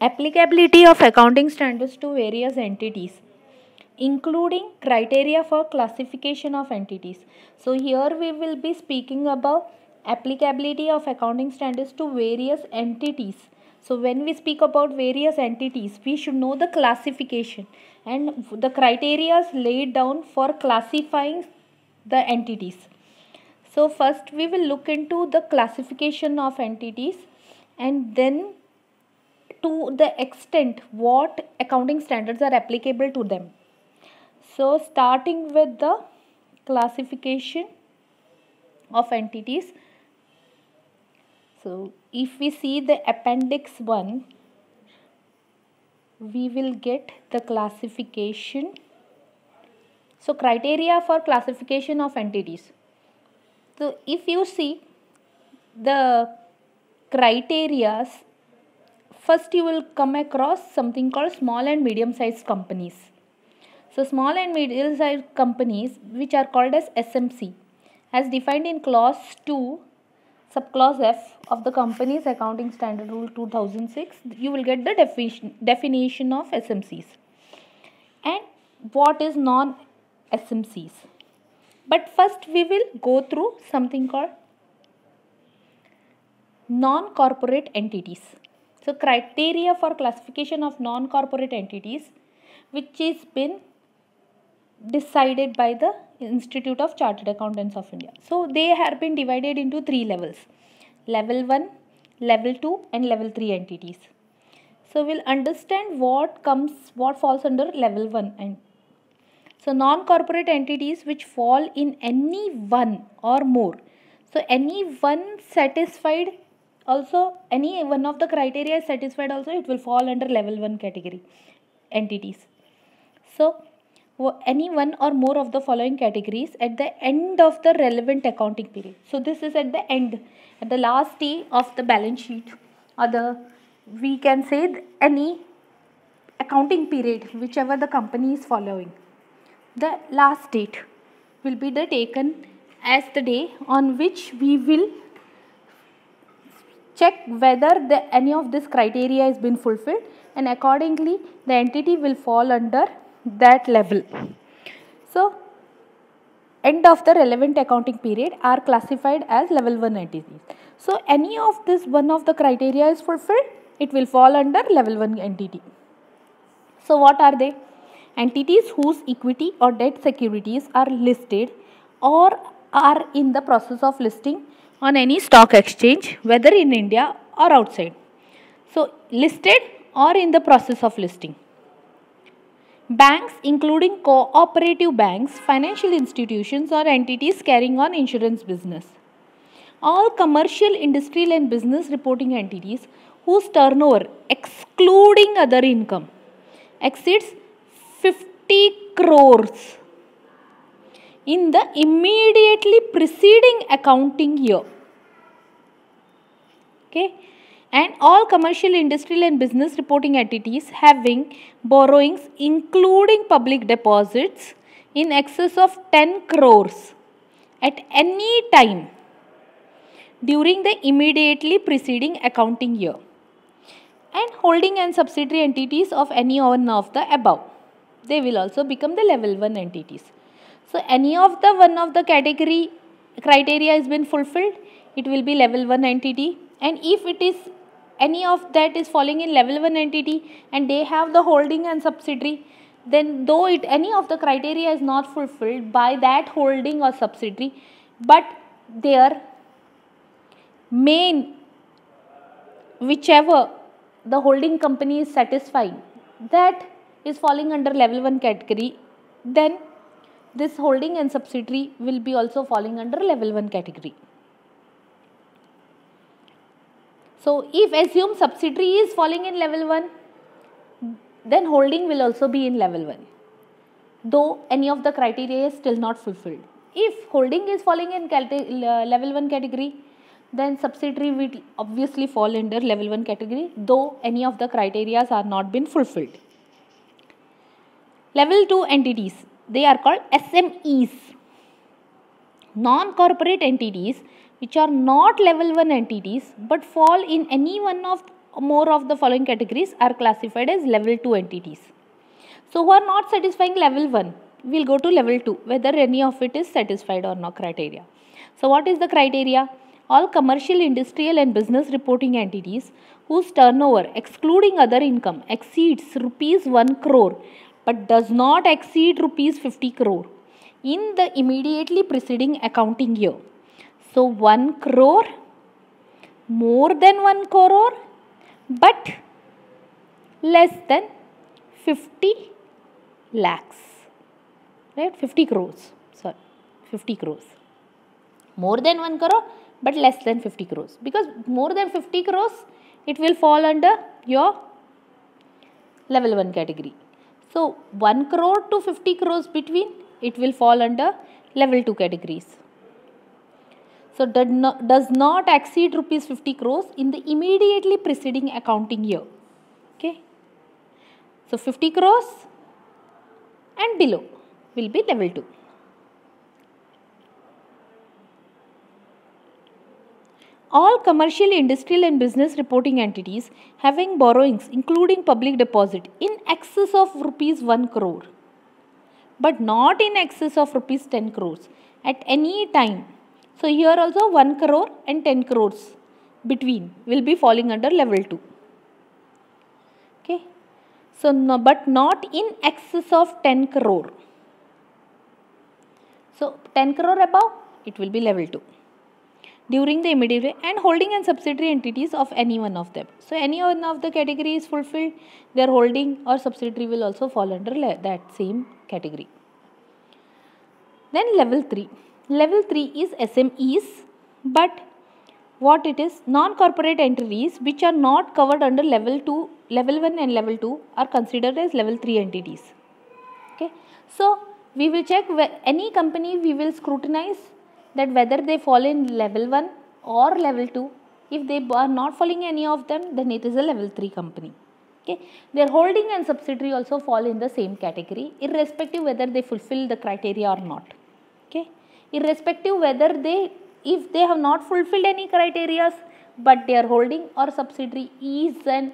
Applicability of accounting standards to various entities, including criteria for classification of entities. So, here we will be speaking about applicability of accounting standards to various entities. So, when we speak about various entities, we should know the classification and the criteria laid down for classifying the entities. So, first we will look into the classification of entities and then to the extent what accounting standards are applicable to them. So, starting with the classification of entities. So, if we see the appendix 1, we will get the classification. So, criteria for classification of entities. So, if you see the criterias first you will come across something called small and medium sized companies. So small and medium sized companies which are called as SMC as defined in clause 2 subclause F of the company's accounting standard rule 2006 you will get the definition definition of SMCs and what is non SMCs but first we will go through something called non corporate entities so criteria for classification of non-corporate entities which is been decided by the Institute of Chartered Accountants of India. So they have been divided into three levels. Level 1, level 2 and level 3 entities. So we'll understand what comes what falls under level 1 and so non-corporate entities which fall in any one or more. So any one satisfied also any one of the criteria is satisfied also it will fall under level 1 category entities. So any one or more of the following categories at the end of the relevant accounting period. So this is at the end at the last day of the balance sheet. Or the we can say any accounting period whichever the company is following. The last date will be the taken as the day on which we will check whether the, any of this criteria has been fulfilled and accordingly the entity will fall under that level. So, end of the relevant accounting period are classified as level 1 entities. So, any of this one of the criteria is fulfilled, it will fall under level 1 entity. So, what are they? Entities whose equity or debt securities are listed or are in the process of listing on any stock exchange whether in India or outside. So listed or in the process of listing. Banks including cooperative banks, financial institutions or entities carrying on insurance business. All commercial, industrial and business reporting entities whose turnover excluding other income exceeds 50 crores in the immediately preceding accounting year okay? And all commercial industrial and business reporting entities having borrowings including public deposits in excess of 10 crores at any time during the immediately preceding accounting year and holding and subsidiary entities of any one of the above. They will also become the level 1 entities. So any of the one of the category criteria has been fulfilled it will be level 1 entity and if it is any of that is falling in level 1 entity and they have the holding and subsidiary then though it any of the criteria is not fulfilled by that holding or subsidiary but their main whichever the holding company is satisfying that is falling under level 1 category then this holding and subsidiary will be also falling under level 1 category So if assume subsidiary is falling in level 1, then holding will also be in level 1, though any of the criteria is still not fulfilled. If holding is falling in level 1 category, then subsidiary will obviously fall under level 1 category, though any of the criteria are not been fulfilled. Level 2 entities, they are called SMEs. Non-corporate entities which are not level 1 entities but fall in any one of more of the following categories are classified as level 2 entities. So who are not satisfying level 1, we'll go to level 2, whether any of it is satisfied or not criteria. So what is the criteria? All commercial, industrial and business reporting entities whose turnover excluding other income exceeds rupees 1 crore but does not exceed rupees 50 crore in the immediately preceding accounting year. So 1 crore, more than 1 crore but less than 50 lakhs. Right? 50 crores. Sorry 50 crores. More than 1 crore but less than 50 crores. Because more than 50 crores it will fall under your level 1 category. So 1 crore to 50 crores between it will fall under level 2 categories so does not exceed rupees 50 crores in the immediately preceding accounting year okay so 50 crores and below will be level 2 all commercial, industrial and business reporting entities having borrowings including public deposit in excess of rupees 1 crore but not in excess of rupees 10 crores at any time. So here also 1 crore and 10 crores between will be falling under level 2. Okay. So no, but not in excess of 10 crore. So 10 crore above it will be level 2 during the immediate and holding and subsidiary entities of any one of them. So any one of the category is fulfilled, their holding or subsidiary will also fall under that same category. Then level 3. Level 3 is SMEs but what it is non-corporate entities which are not covered under level 2, level 1 and level 2 are considered as level 3 entities. Okay. So we will check any company we will scrutinize that whether they fall in level 1 or level 2 if they are not falling any of them then it is a level 3 company okay their holding and subsidiary also fall in the same category irrespective whether they fulfill the criteria or not irrespective whether they if they have not fulfilled any criteria but their holding or subsidiary is in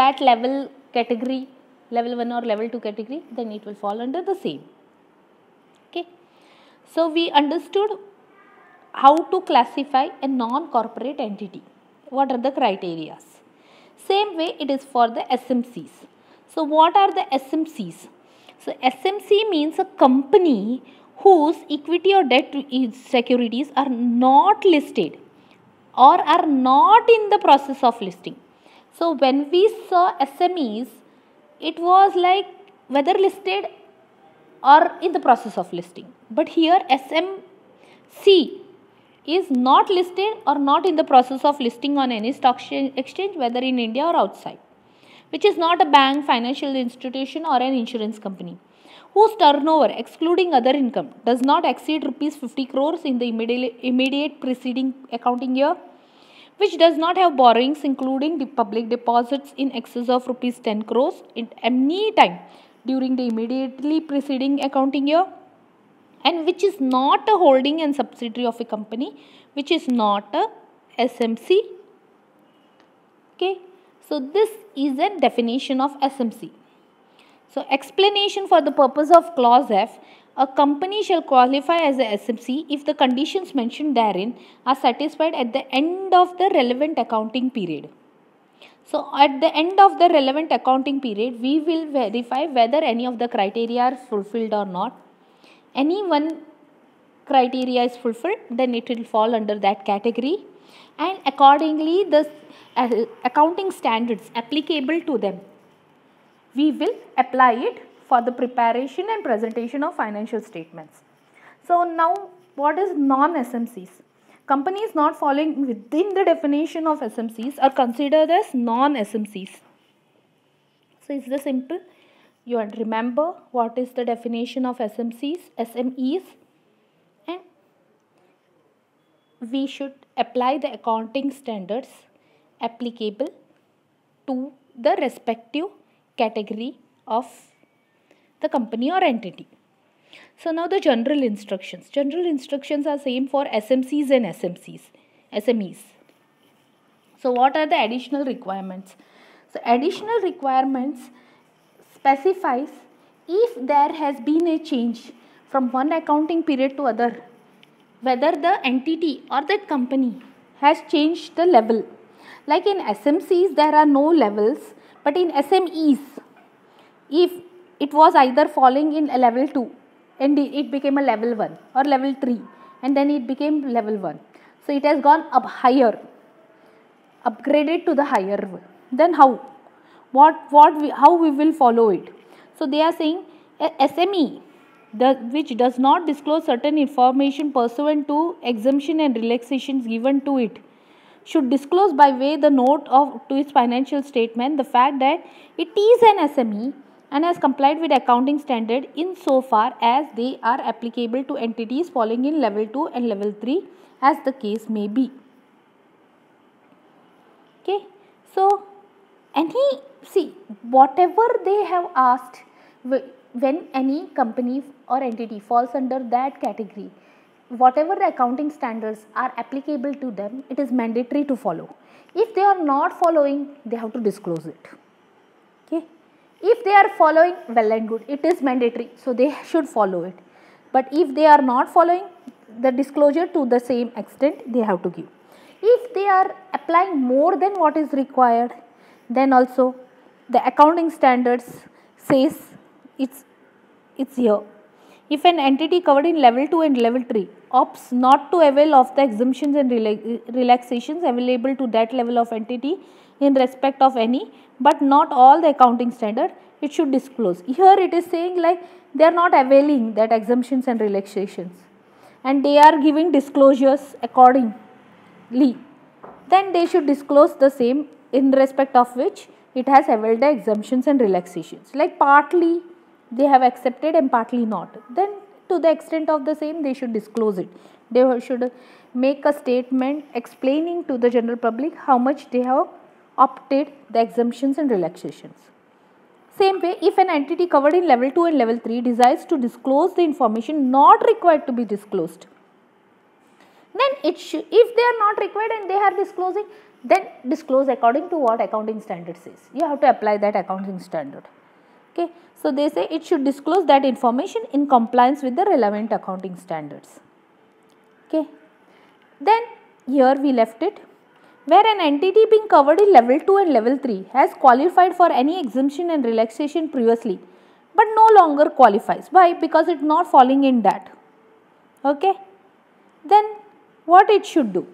that level category level 1 or level 2 category then it will fall under the same Okay. so we understood how to classify a non-corporate entity. What are the criteria? Same way it is for the SMCs. So what are the SMCs? So SMC means a company whose equity or debt securities are not listed or are not in the process of listing. So when we saw SMEs, it was like whether listed or in the process of listing. But here SMC is not listed or not in the process of listing on any stock exchange whether in India or outside which is not a bank, financial institution or an insurance company whose turnover excluding other income does not exceed rupees 50 crores in the immediate, preceding accounting year which does not have borrowings including the public deposits in excess of rupees 10 crores at any time during the immediately preceding accounting year and which is not a holding and subsidiary of a company which is not a SMC. Okay. So, this is a definition of SMC. So, explanation for the purpose of clause F a company shall qualify as a SMC if the conditions mentioned therein are satisfied at the end of the relevant accounting period. So at the end of the relevant accounting period, we will verify whether any of the criteria are fulfilled or not. Any one criteria is fulfilled, then it will fall under that category. And accordingly, the uh, accounting standards applicable to them, we will apply it for the preparation and presentation of financial statements. So now what is non-SMCs? Companies not falling within the definition of SMCs are considered as non-SMCs. So it's the simple. You remember what is the definition of SMCs, SMEs and we should apply the accounting standards applicable to the respective category of the company or entity. So now the general instructions. General instructions are same for SMCs and SMCs, SMEs. So what are the additional requirements? So additional requirements specifies if there has been a change from one accounting period to other whether the entity or that company has changed the level like in smcs there are no levels but in smes if it was either falling in a level 2 and it became a level 1 or level 3 and then it became level 1 so it has gone up higher upgraded to the higher one. then how? What what we, how we will follow it? So they are saying a sme the, which does not disclose certain information pursuant to exemption and relaxations given to it should disclose by way the note of to its financial statement the fact that it is an SME and has complied with accounting standard in so far as they are applicable to entities falling in level 2 and level 3 as the case may be. Okay. So, any see whatever they have asked when any company or entity falls under that category, whatever the accounting standards are applicable to them, it is mandatory to follow. If they are not following, they have to disclose it. Okay. If they are following, well and good, it is mandatory, so they should follow it. But if they are not following, the disclosure to the same extent they have to give. If they are applying more than what is required, then also the accounting standards says it's it's here if an entity covered in level 2 and level 3 opts not to avail of the exemptions and relaxations available to that level of entity in respect of any but not all the accounting standard it should disclose. Here it is saying like they are not availing that exemptions and relaxations. And they are giving disclosures accordingly. Then they should disclose the same in respect of which it has availed the exemptions and relaxations. Like partly they have accepted and partly not then to the extent of the same they should disclose it. They should make a statement explaining to the general public how much they have opted the exemptions and relaxations. Same way if an entity covered in level 2 and level 3 desires to disclose the information not required to be disclosed then it should if they are not required and they are disclosing then disclose according to what accounting standard says. You have to apply that accounting standard okay? So they say it should disclose that information in compliance with the relevant accounting standards. Okay? Then here we left it where an entity being covered in level 2 and level 3 has qualified for any exemption and relaxation previously but no longer qualifies. Why? Because it not falling in that. Okay? Then what it should do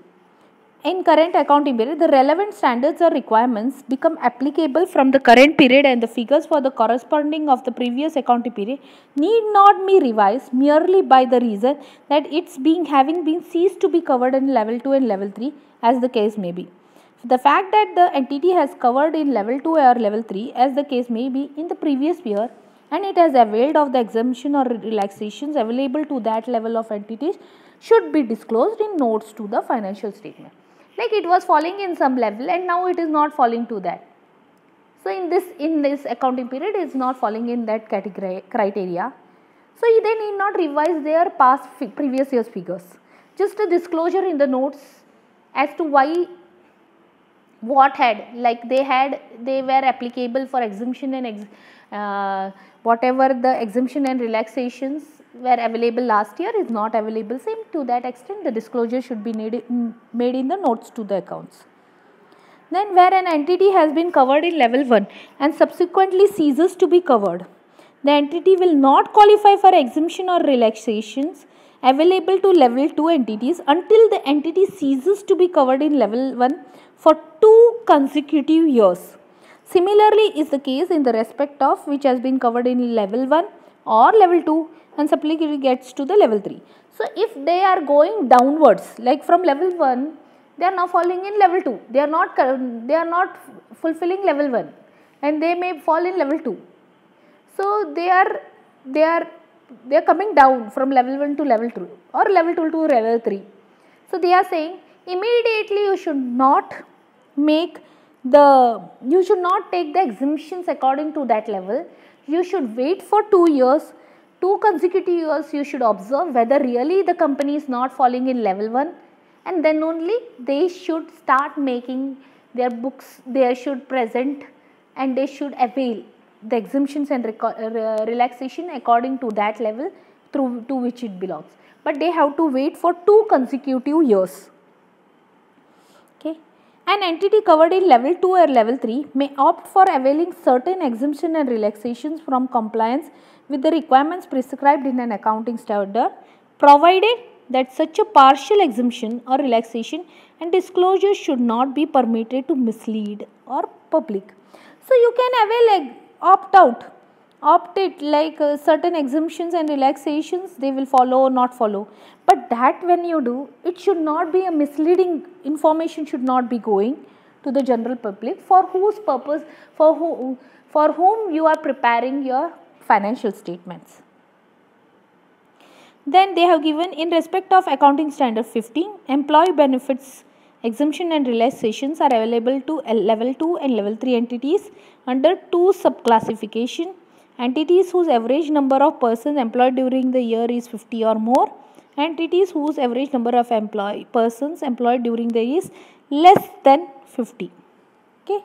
in current accounting period, the relevant standards or requirements become applicable from the current period and the figures for the corresponding of the previous accounting period need not be revised merely by the reason that it's being having been ceased to be covered in level 2 and level 3 as the case may be. The fact that the entity has covered in level 2 or level 3 as the case may be in the previous year and it has availed of the exemption or relaxations available to that level of entities should be disclosed in notes to the financial statement like it was falling in some level and now it is not falling to that. So in this in this accounting period it is not falling in that category criteria. So they need not revise their past previous year's figures. Just a disclosure in the notes as to why what had like they had they were applicable for exemption and ex, uh, whatever the exemption and relaxations were available last year is not available same to that extent the disclosure should be mm, made in the notes to the accounts. Then where an entity has been covered in level 1 and subsequently ceases to be covered, the entity will not qualify for exemption or relaxations available to level 2 entities until the entity ceases to be covered in level 1 for two consecutive years. Similarly is the case in the respect of which has been covered in level 1 or level 2 and supplicatory gets to the level 3. So, if they are going downwards like from level 1 they are now falling in level 2 they are not they are not fulfilling level 1 and they may fall in level 2. So, they are they are they are coming down from level 1 to level 2 or level 2 to level 3. So, they are saying immediately you should not make the you should not take the exemptions according to that level you should wait for 2 years two consecutive years you should observe whether really the company is not falling in level 1 and then only they should start making their books they should present and they should avail the exemptions and uh, relaxation according to that level through to which it belongs. But they have to wait for two consecutive years an entity covered in level 2 or level 3 may opt for availing certain exemption and relaxations from compliance with the requirements prescribed in an accounting standard provided that such a partial exemption or relaxation and disclosure should not be permitted to mislead or public. So you can avail opt out, opt it like uh, certain exemptions and relaxations they will follow or not follow. But that when you do, it should not be a misleading information should not be going to the general public for whose purpose, for who, for whom you are preparing your financial statements. Then they have given in respect of accounting standard 15, employee benefits exemption and relaxations are available to level 2 and level 3 entities under two subclassification. Entities whose average number of persons employed during the year is 50 or more. Entities whose average number of employee persons employed during the year is less than 50. Okay.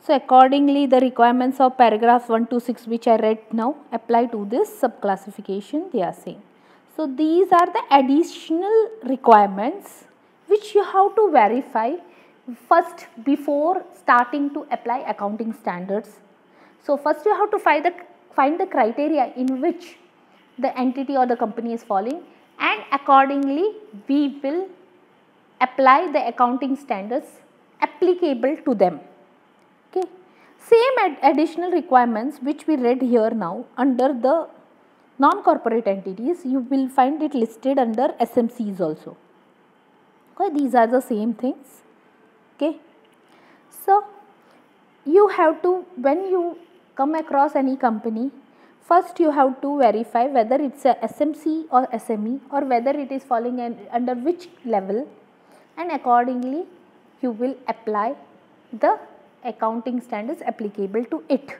So accordingly the requirements of paragraph 1 to 6 which I read now apply to this subclassification they are saying. So these are the additional requirements which you have to verify first before starting to apply accounting standards. So first you have to find the, find the criteria in which the entity or the company is falling and accordingly we will apply the accounting standards applicable to them. Okay. Same ad additional requirements which we read here now under the non-corporate entities you will find it listed under SMCs also. Okay, these are the same things. Okay. So, you have to when you come across any company first you have to verify whether it's a SMC or SME or whether it is falling in, under which level and accordingly you will apply the accounting standards applicable to it.